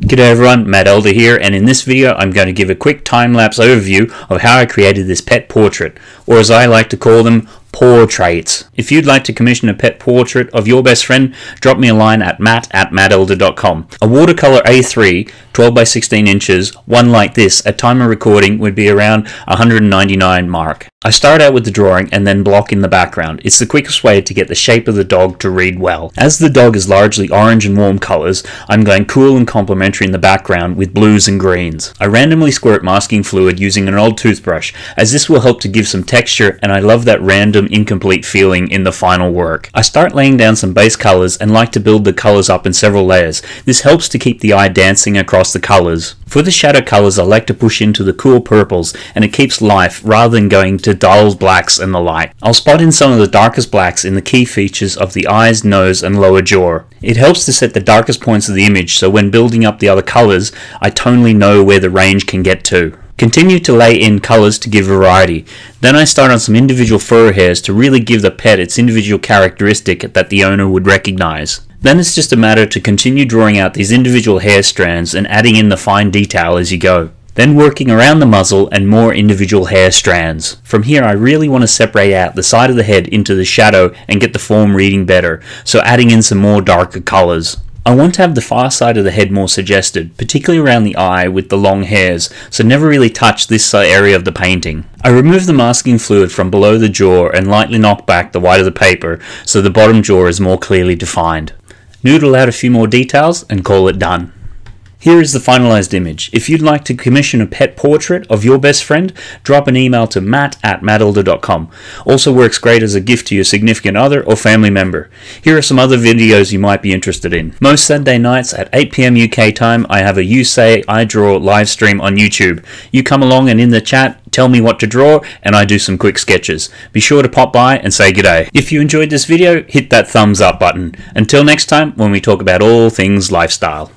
G'day everyone, Matt Elder here, and in this video I'm going to give a quick time-lapse overview of how I created this pet portrait, or as I like to call them, pawtraits. If you'd like to commission a pet pawtrait of your best friend, drop me a line at matt at mattelder.com. A watercolor A3, 12 by 16 inches, one like this, at time of recording would be around 199 mark. I start out with the drawing and then block in the background. It's the quickest way to get the shape of the dog to read well. As the dog is largely orange and warm colors, I'm going cool and complementary in the background with blues and greens. I randomly squirt masking fluid using an old toothbrush, as this will help to give some texture and I love that random incomplete feeling in the final work. I start laying down some base colors and like to build the colors up in several layers. This helps to keep the eye dancing across the colors. For the shadow colors I like to push into the cool purples and it keeps life rather than going to dull blacks and the like. I'll spot in some of the darkest blacks in the key features of the eyes, nose and lower jaw. It helps to set the darkest points of the image so when building up the other colors I tonally know where the range can get to. Continue to lay in colours to give variety. Then I start on some individual fur hairs to really give the pet its individual characteristic that the owner would recognise. Then it's just a matter to continue drawing out these individual hair strands and adding in the fine detail as you go. Then working around the muzzle and more individual hair strands. From here I really want to separate out the side of the head into the shadow and get the form reading better, so adding in some more darker colours. I want to have the far side of the head more suggested, particularly around the eye with the long hairs, so never really touch this uh, area of the painting. I remove the masking fluid from below the jaw and lightly knock back the white of the paper so the bottom jaw is more clearly defined noodle out a few more details, and call it done. Here is the finalized image. If you'd like to commission a pet pawtrait of your best friend, drop an email to matt at mattelder.com. Also works great as a gift to your significant other or family member. Here are some other videos you might be interested in. Most Sunday nights at 8pm UK time, I have a You Say I Draw live stream on YouTube. You come along and in the chat, tell me what to draw, and I do some quick sketches. Be sure to pop by and say g'day. If you enjoyed this video, hit that thumbs up button. Until next time, when we talk about all things lifestyle.